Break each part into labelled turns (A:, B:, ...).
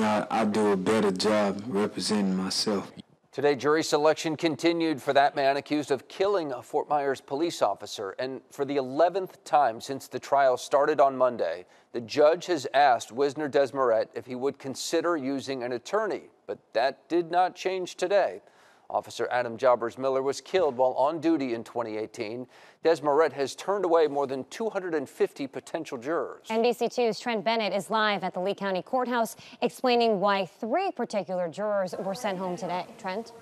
A: think I, I do a better job representing myself.
B: Today, jury selection continued for that man accused of killing a Fort Myers police officer. And for the 11th time since the trial started on Monday, the judge has asked Wisner Desmaret if he would consider using an attorney. But that did not change today. Officer Adam Jobbers Miller was killed while on duty in 2018. Desmaret has turned away more than 250 potential jurors.
C: NBC2's Trent Bennett is live at the Lee County Courthouse explaining why three particular jurors were sent home today. Trent?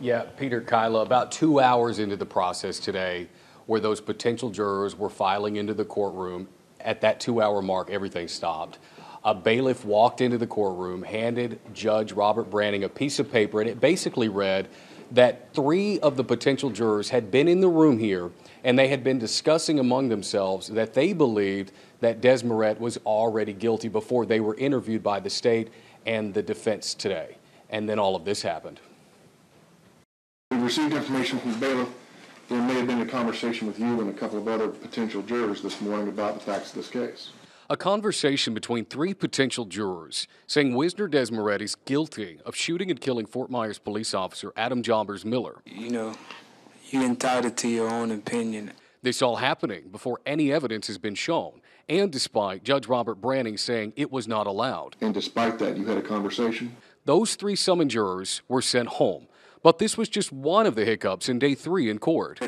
D: Yeah, Peter Kyla, about two hours into the process today, where those potential jurors were filing into the courtroom, at that two hour mark, everything stopped a bailiff walked into the courtroom, handed Judge Robert Branning a piece of paper, and it basically read that three of the potential jurors had been in the room here and they had been discussing among themselves that they believed that Desmaret was already guilty before they were interviewed by the state and the defense today. And then all of this happened.
E: We received information from the bailiff. There may have been a conversation with you and a couple of other potential jurors this morning about the facts of this case
D: a conversation between three potential jurors saying Wisner Desmaret is guilty of shooting and killing Fort Myers police officer Adam Jobbers Miller.
A: You know, you're entitled to your own opinion.
D: This all happening before any evidence has been shown, and despite Judge Robert Branning saying it was not allowed.
E: And despite that, you had a conversation?
D: Those three summoned jurors were sent home but this was just one of the hiccups in day three in court.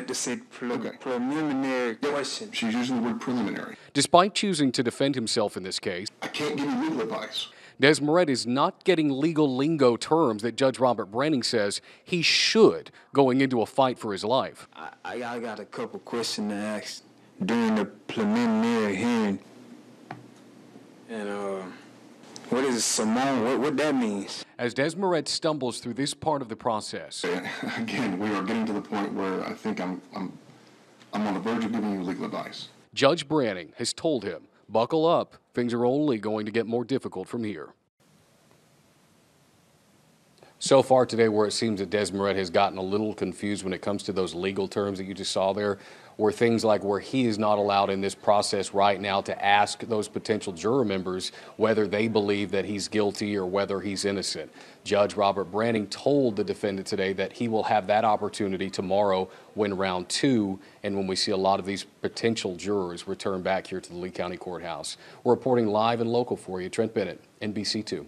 A: okay. preliminary question.
E: She's using the word preliminary.
D: Despite choosing to defend himself in this case,
E: I can't give you legal advice.
D: Desmaret is not getting legal lingo terms that Judge Robert Branning says he should going into a fight for his life.
A: I, I got a couple questions to ask during the preliminary hearing. And, uh, what is Simone? What, what that means?
D: As Desmaret stumbles through this part of the process.
E: Again, we are getting to the point where I think I'm, I'm, I'm on the verge of giving you legal advice.
D: Judge Branning has told him, buckle up, things are only going to get more difficult from here. So far today, where it seems that Desmaret has gotten a little confused when it comes to those legal terms that you just saw there, were things like where he is not allowed in this process right now to ask those potential juror members whether they believe that he's guilty or whether he's innocent. Judge Robert Branning told the defendant today that he will have that opportunity tomorrow when round two and when we see a lot of these potential jurors return back here to the Lee County Courthouse. We're reporting live and local for you. Trent Bennett, NBC2.